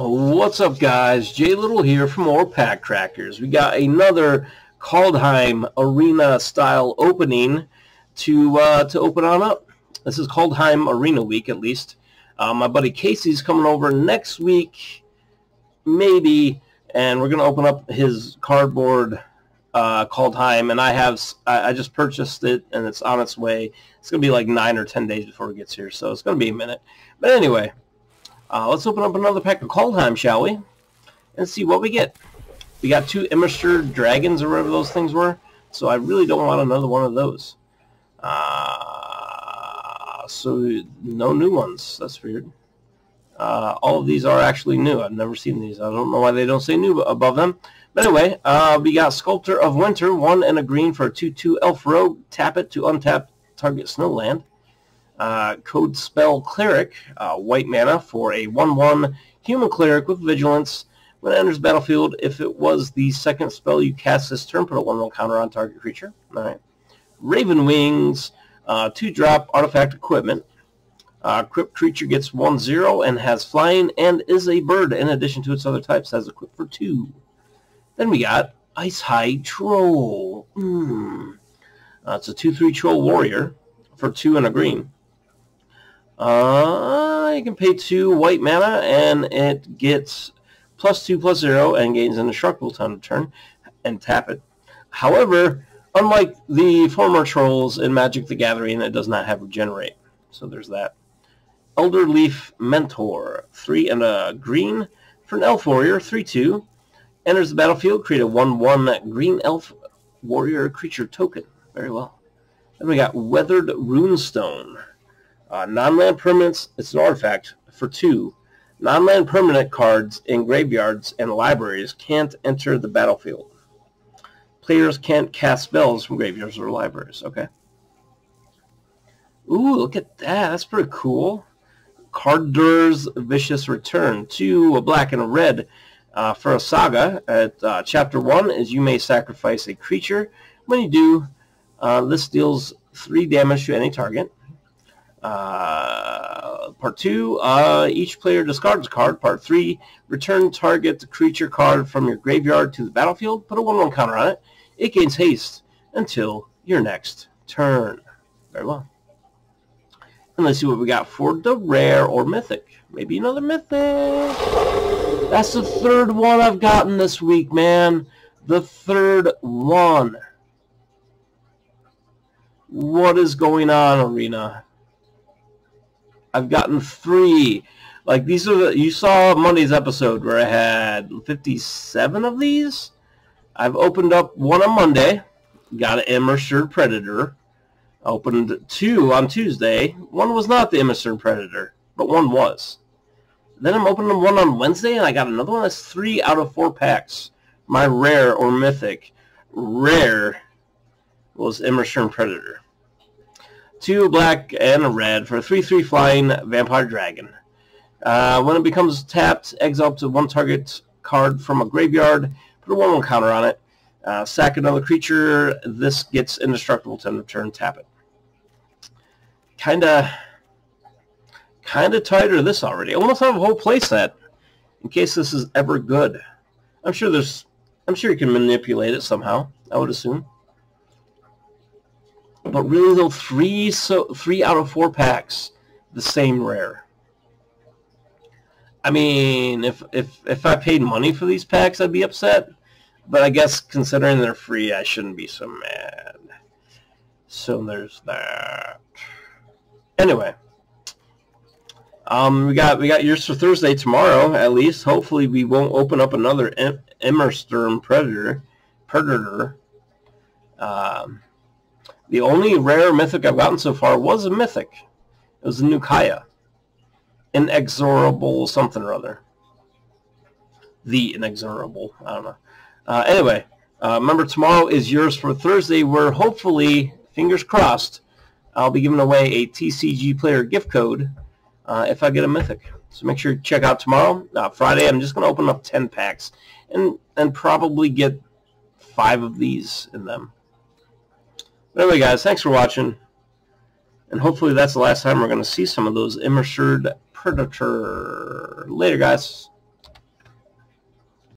What's up guys? Jay Little here from more PackCrackers. We got another Kaldheim Arena style opening to uh, to open on up. This is Kaldheim Arena week at least. Uh, my buddy Casey's coming over next week, maybe, and we're gonna open up his cardboard uh, Kaldheim, and I have I, I just purchased it and it's on its way. It's gonna be like nine or ten days before it gets here, so it's gonna be a minute. But anyway. Uh, let's open up another pack of Kaldheim, shall we? And see what we get. We got two Immersturm Dragons or whatever those things were. So I really don't want another one of those. Uh, so no new ones. That's weird. Uh, all of these are actually new. I've never seen these. I don't know why they don't say new above them. But anyway, uh, we got Sculptor of Winter, one and a green for a 2-2 Elf Rogue. Tap it to untap target Snowland uh, Codespell Cleric, uh, white mana for a 1-1 human cleric with vigilance. When it enters battlefield, if it was the second spell you cast this turn, put a 1-1 counter on target creature. All right. Raven Wings, uh, 2-drop artifact equipment. Uh, equipped creature gets 1-0 and has flying and is a bird in addition to its other types, has equipped for 2. Then we got Icehide Troll. Mm. Uh, it's a 2-3 Troll Warrior for 2 and a green. Uh, you can pay two white mana, and it gets plus two, plus zero, and gains an indestructible time to turn, and tap it. However, unlike the former trolls in Magic the Gathering, it does not have regenerate. So there's that. Elderleaf Mentor, three and a green for an elf warrior, 3-2. Enters the battlefield, create a 1-1 green elf warrior creature token. Very well. Then we got Weathered Runestone. Uh, non-land permanents, it's an artifact for two. Non-land permanent cards in graveyards and libraries can't enter the battlefield. Players can't cast spells from graveyards or libraries. Okay. Ooh, look at that. That's pretty cool. Kardur's Vicious Return. Two, a black and a red uh, for a saga. At uh, Chapter 1 is you may sacrifice a creature. When you do, uh, this deals 3 damage to any target. Uh, part two, uh, each player discards a card. Part three, return target creature card from your graveyard to the battlefield. Put a 1-1 counter on it. It gains haste until your next turn. Very well. And let's see what we got for the rare or mythic. Maybe another mythic. That's the third one I've gotten this week, man. The third one. What is going on, Arena? I've gotten three. Like these are the you saw Monday's episode where I had 57 of these. I've opened up one on Monday, got an Immersturm Predator. Opened two on Tuesday. One was not the Immersturm Predator, but one was. Then I'm opening one on Wednesday, and I got another one that's three out of four packs. My rare or mythic rare was Immersturm Predator two black and a red for a 3-3 flying vampire dragon. Uh, when it becomes tapped, exile to one target card from a graveyard, put a 1-1 counter on it, uh, sack another creature, this gets indestructible to end of turn, tap it. Kinda, kinda of this already. I almost have a whole playset in case this is ever good. I'm sure there's, I'm sure you can manipulate it somehow, I would assume. But really though, three so three out of four packs, the same rare. I mean, if if if I paid money for these packs, I'd be upset. But I guess considering they're free, I shouldn't be so mad. So there's that. Anyway, um, we got we got yours for Thursday tomorrow at least. Hopefully, we won't open up another Immersturm Predator. Predator. Um, the only rare mythic I've gotten so far was a mythic. It was a Nukaya. Inexorable something or other. The Inexorable. I don't know. Uh, anyway, uh, remember tomorrow is yours for Thursday where hopefully, fingers crossed, I'll be giving away a TCGplayer gift code uh, if I get a mythic. So make sure you check out tomorrow. Uh, Friday, I'm just going to open up 10 packs and, and probably get five of these in them. Anyway, guys, thanks for watching. And hopefully that's the last time we're going to see some of those Immersturm Predator. Later, guys.